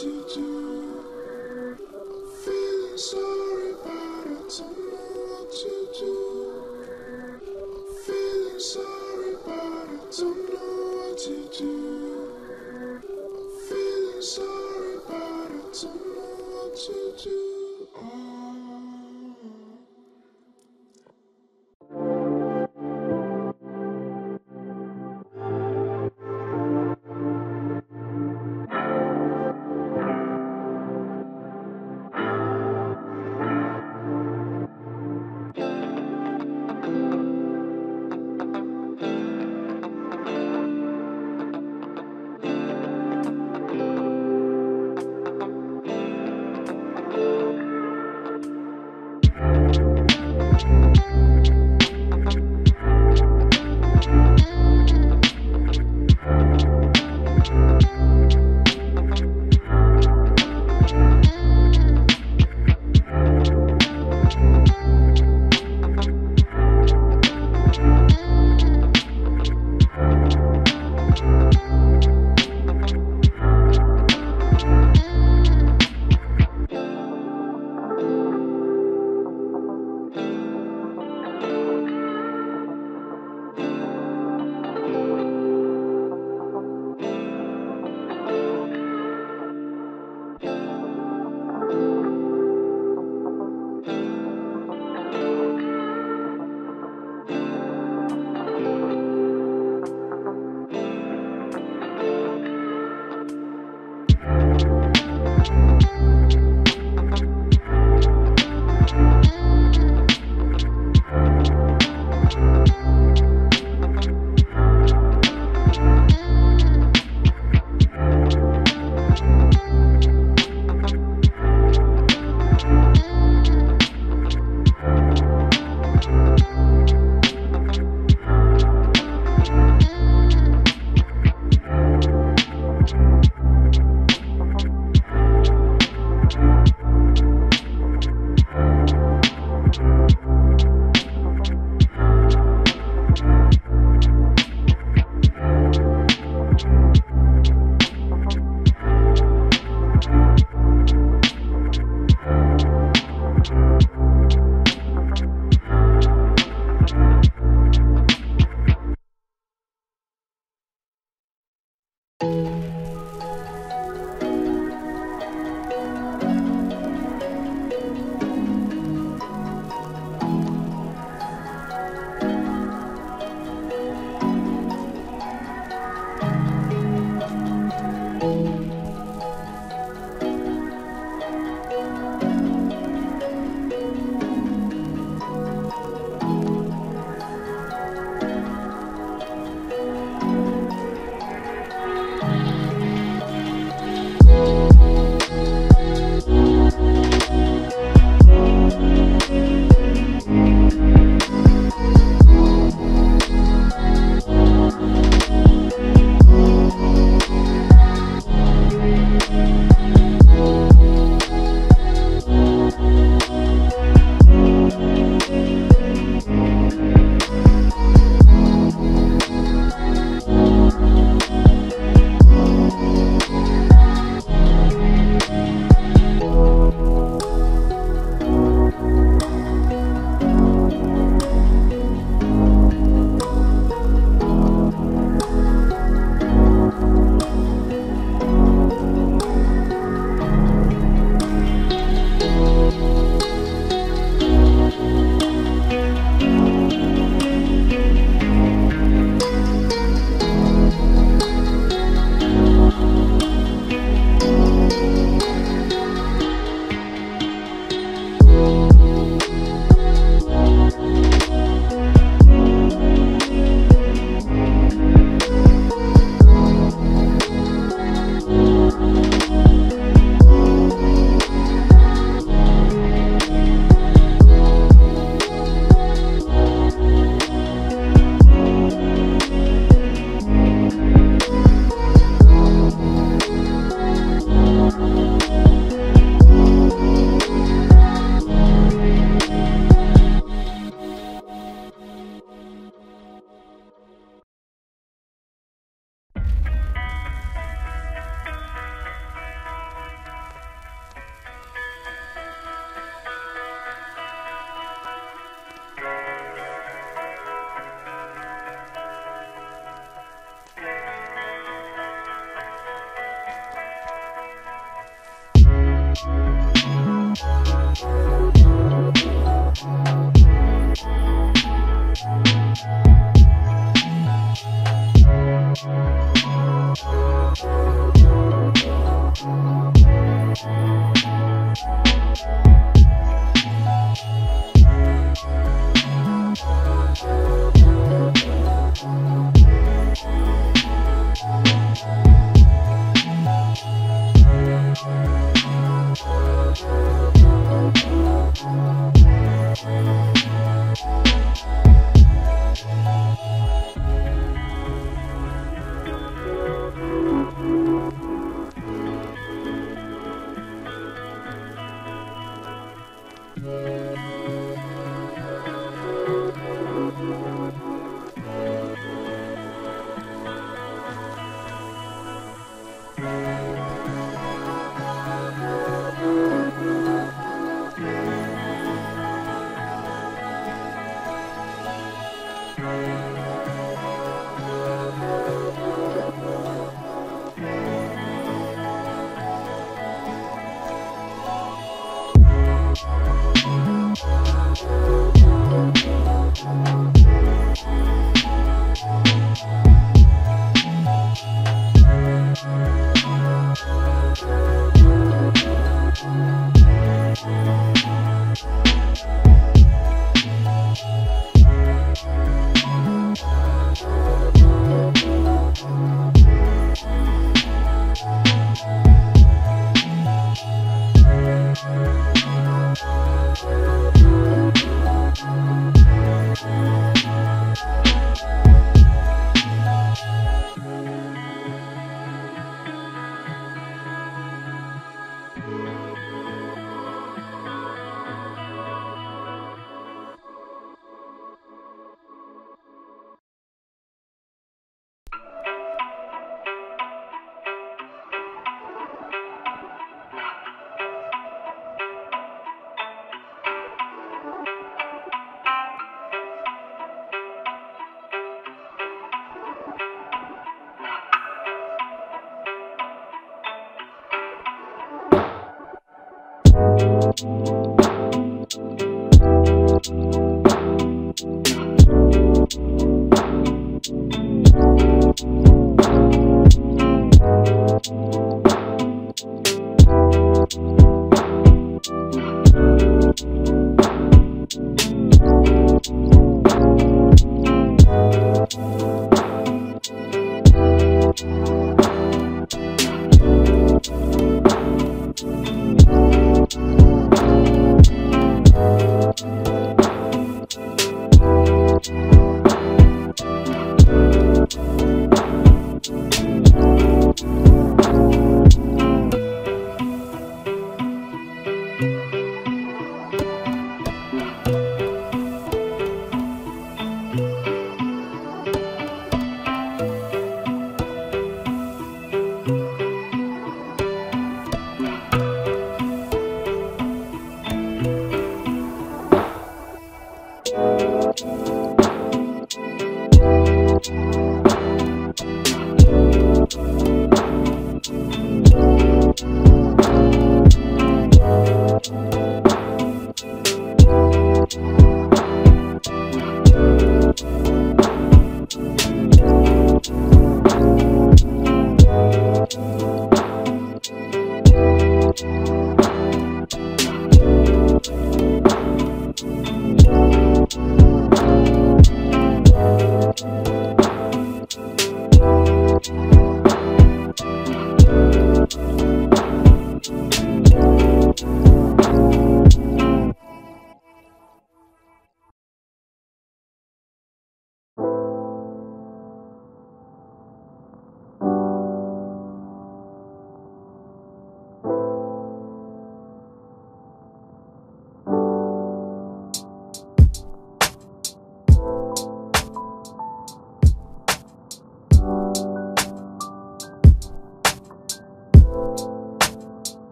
you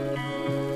Música